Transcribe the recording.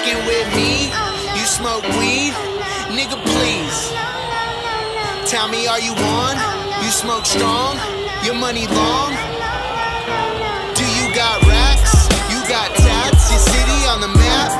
With me, you smoke weed, nigga. Please tell me, are you on? You smoke strong, your money long.